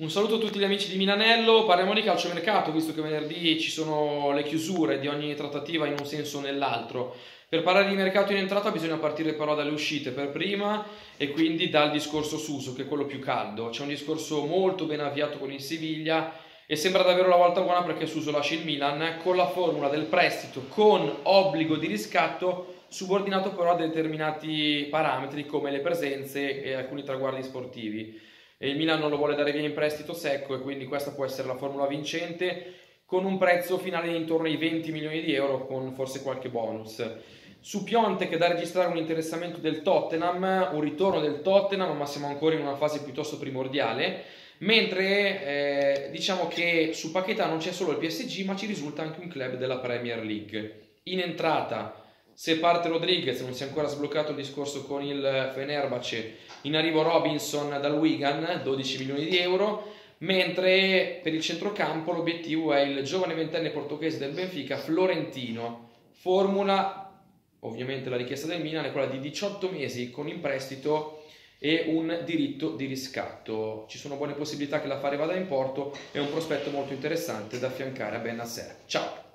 Un saluto a tutti gli amici di Milanello, parliamo di calciomercato visto che venerdì ci sono le chiusure di ogni trattativa in un senso o nell'altro. Per parlare di mercato in entrata bisogna partire però dalle uscite per prima e quindi dal discorso Suso che è quello più caldo. C'è un discorso molto ben avviato con il Siviglia e sembra davvero la volta buona perché Suso lascia il Milan con la formula del prestito con obbligo di riscatto subordinato però a determinati parametri come le presenze e alcuni traguardi sportivi e il Milan non lo vuole dare via in prestito secco e quindi questa può essere la formula vincente con un prezzo finale intorno ai 20 milioni di euro con forse qualche bonus. Su Pionte che da registrare un interessamento del Tottenham, un ritorno del Tottenham, ma siamo ancora in una fase piuttosto primordiale, mentre eh, diciamo che su Paquetà non c'è solo il PSG, ma ci risulta anche un club della Premier League. In entrata se parte Rodriguez, non si è ancora sbloccato il discorso con il Fenerbahce, in arrivo Robinson dal Wigan, 12 milioni di euro, mentre per il centrocampo l'obiettivo è il giovane ventenne portoghese del Benfica, Florentino. Formula, ovviamente la richiesta del Milan è quella di 18 mesi con in prestito e un diritto di riscatto. Ci sono buone possibilità che l'affare vada in porto e un prospetto molto interessante da affiancare a Ben Nasser. Ciao!